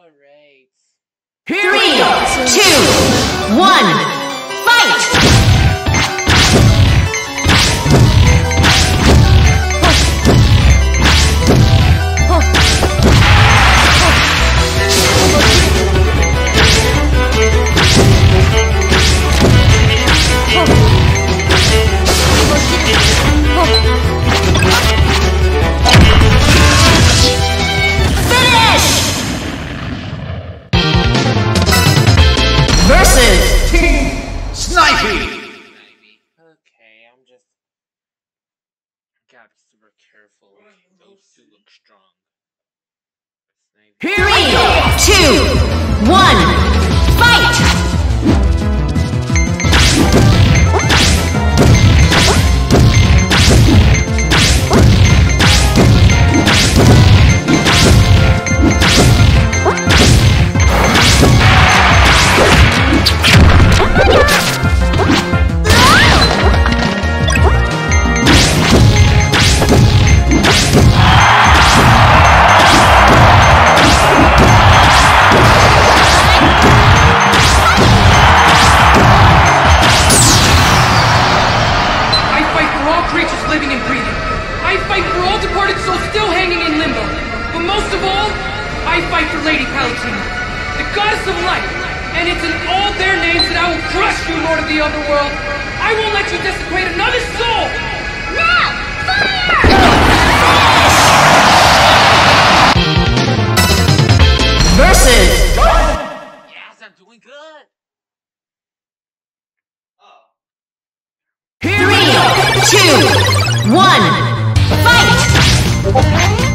Alright. Three, two, one, fight! Snivy- Three, two, one, fight! But most of all, I fight for Lady Palutena, the goddess of light. And it's in all their names that I will crush you, Lord of the Underworld. I won't let you desecrate another soul. Now, fire! Versus Yes, I'm doing good! Three, two, one, fight!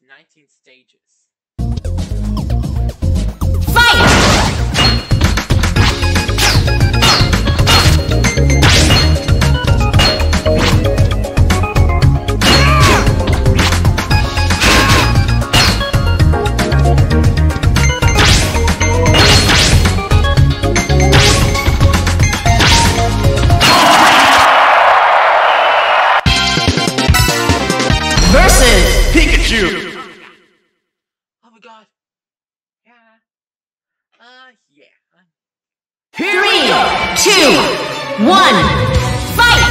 19 stages. My god! Yeah. Uh, yeah. Three, two, one, fight!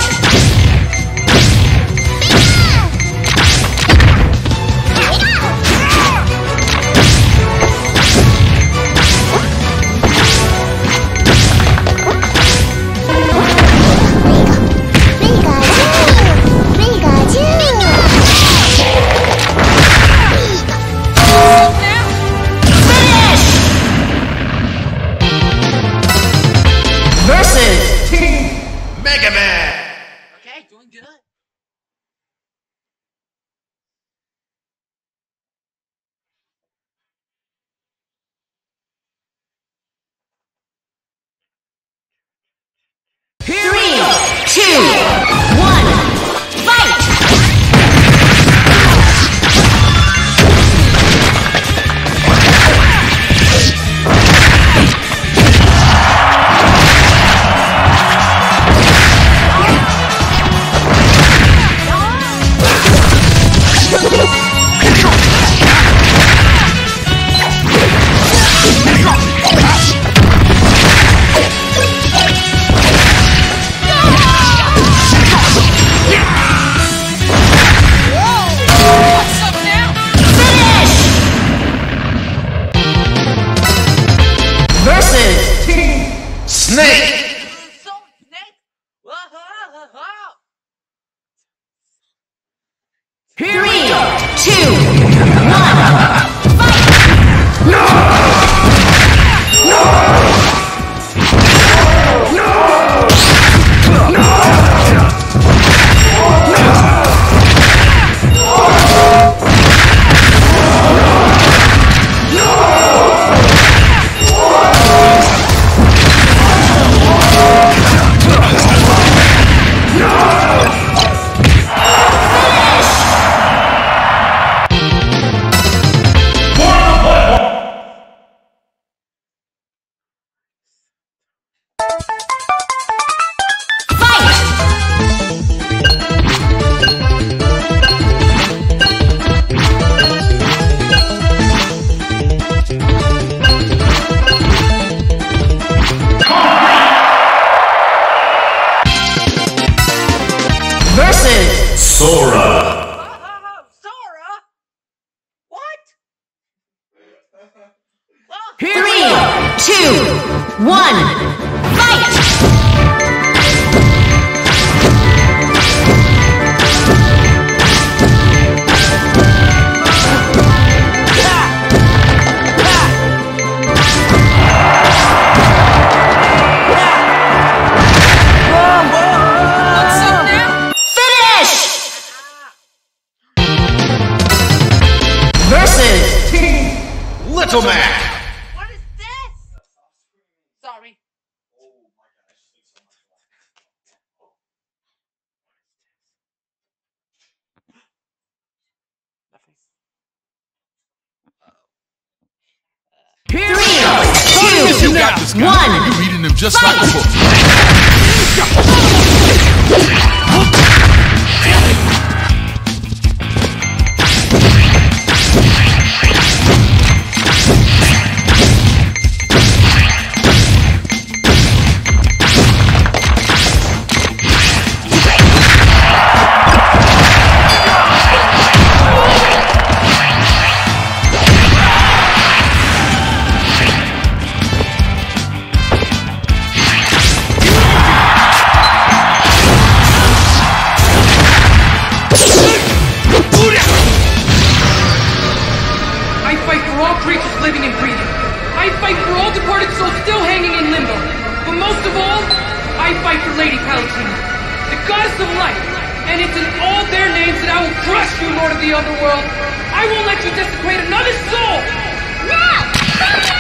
two, one, fight! No! two, one. you got this guy. One. You're reading them just Fight. like a book. of and it's in all their names that I will crush you, Lord of the Underworld. I won't let you desecrate another soul. No!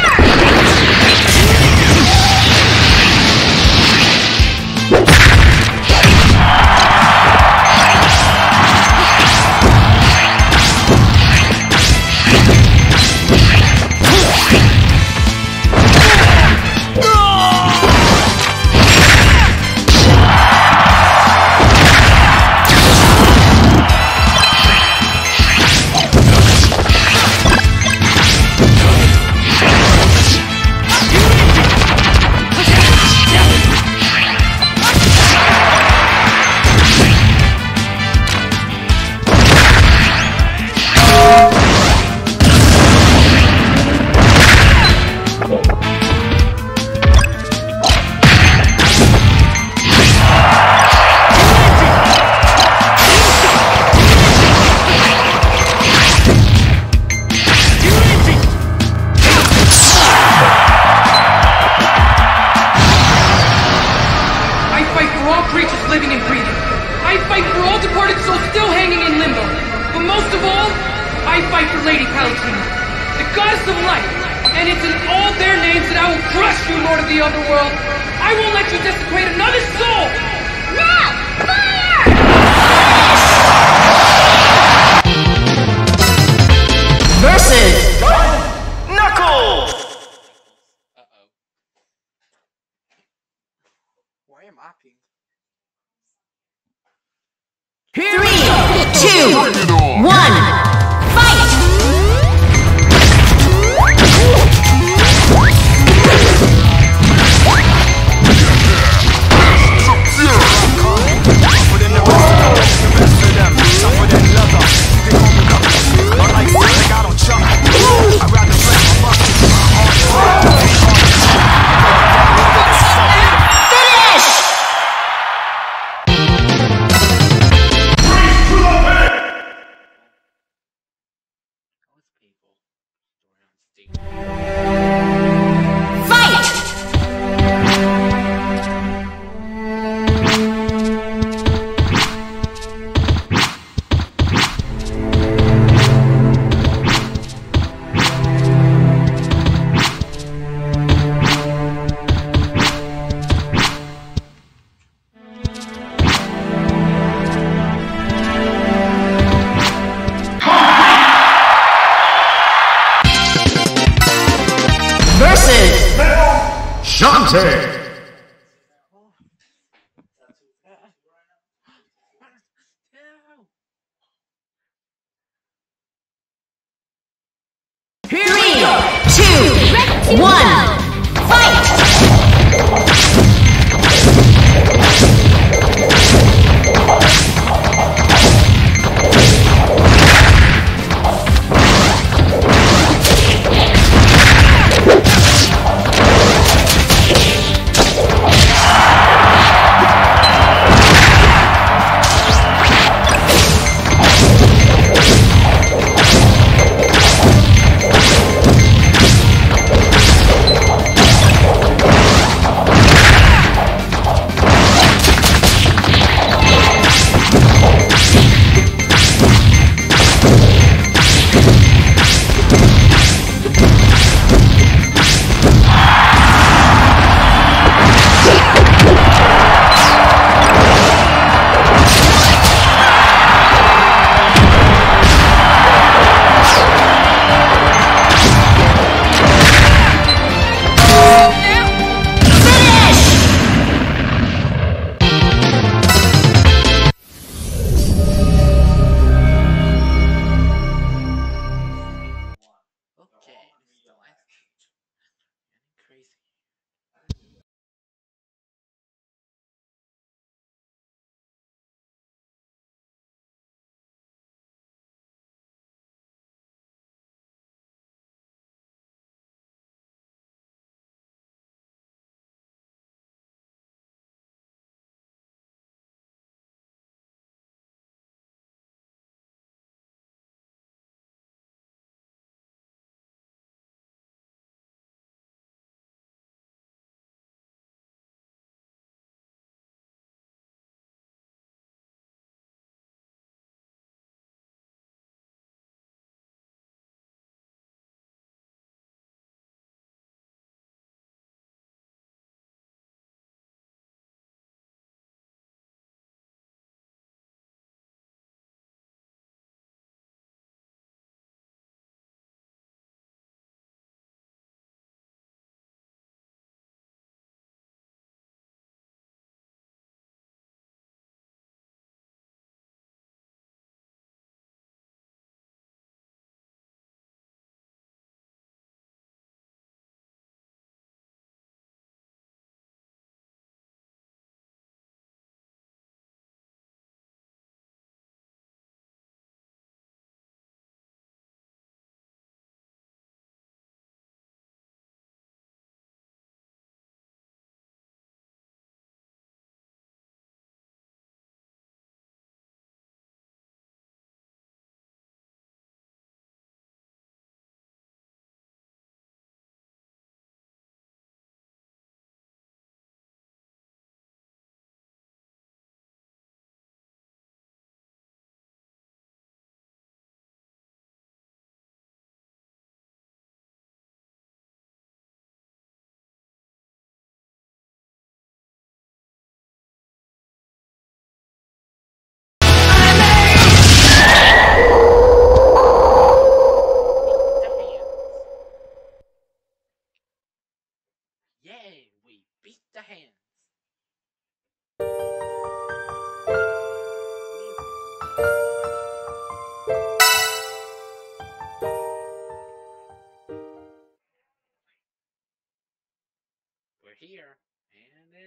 clapping. Here Three, two, one. Dante.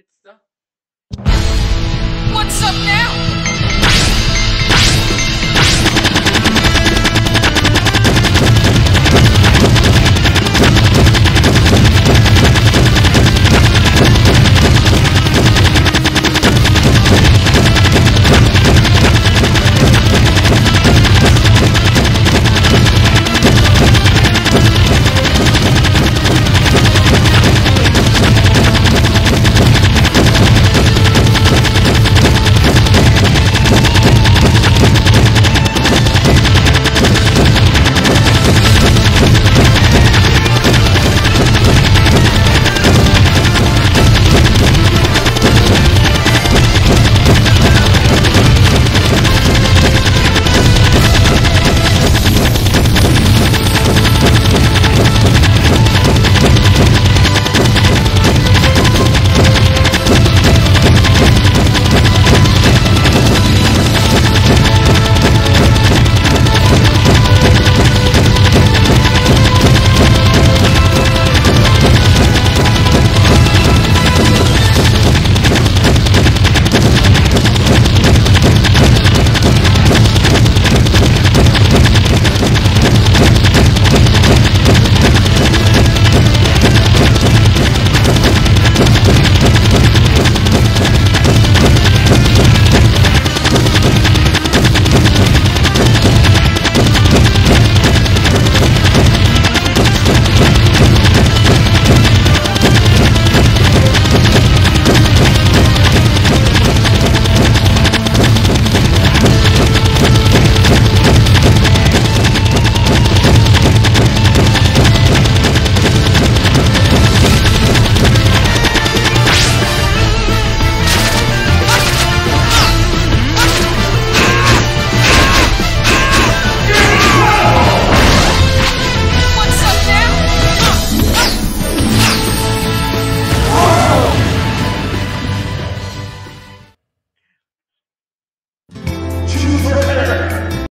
It's the